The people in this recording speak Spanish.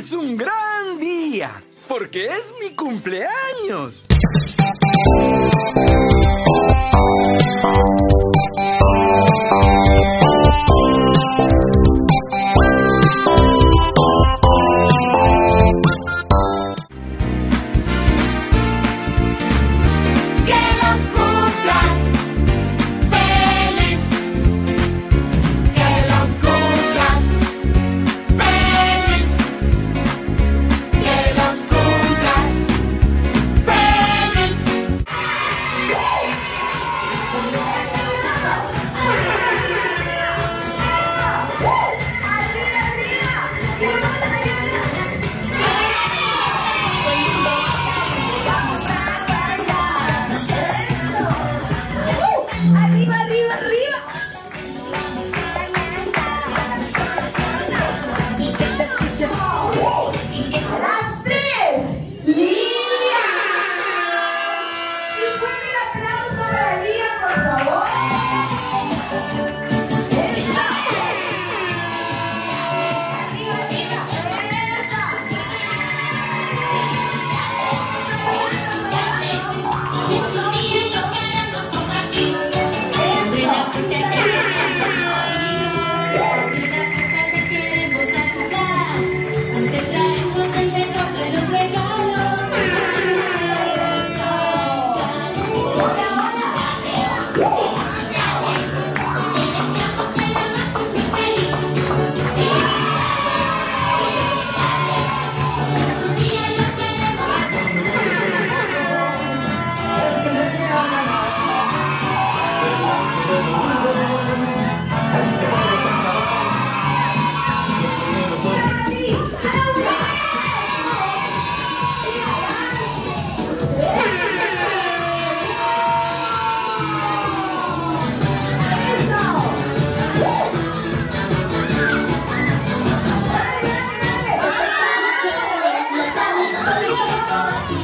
es un gran día, porque es mi cumpleaños. Ferrari. Oh,